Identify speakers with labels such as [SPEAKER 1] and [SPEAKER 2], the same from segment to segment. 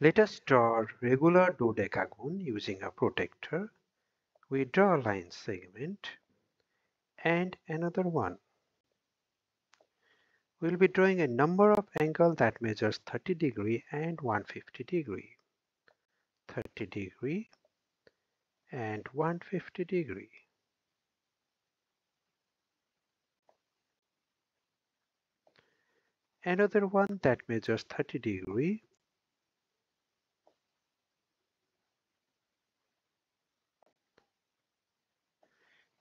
[SPEAKER 1] Let us draw regular dodecagon using a protractor. We draw a line segment and another one. We'll be drawing a number of angle that measures 30 degree and 150 degree. 30 degree and 150 degree. Another one that measures 30 degree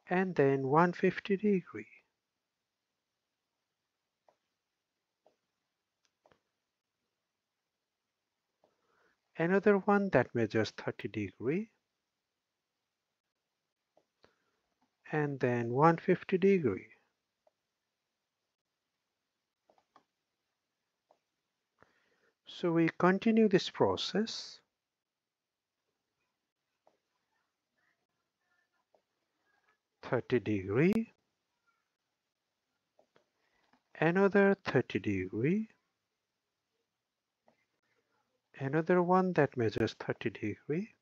[SPEAKER 1] and then 150 degree. Another one that measures 30 degree and then 150 degree. So we continue this process. Thirty degree, another 30 degree, another one that measures 30 degree,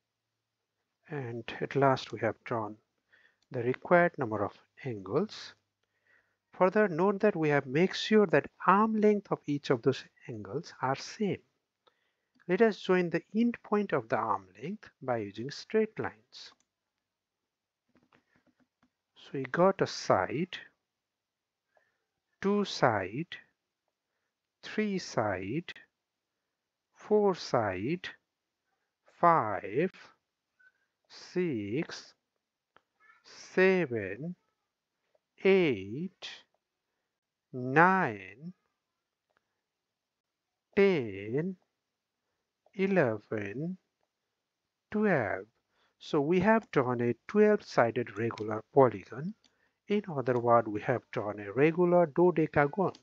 [SPEAKER 1] and at last we have drawn the required number of angles. Further note that we have make sure that arm length of each of those angles are same. Let us join the end point of the arm length by using straight lines. So we got a side, two side, three side, four side, five, six, seven, eight, nine, ten, eleven, twelve. So we have drawn a 12-sided regular polygon. In other words, we have drawn a regular dodecagon.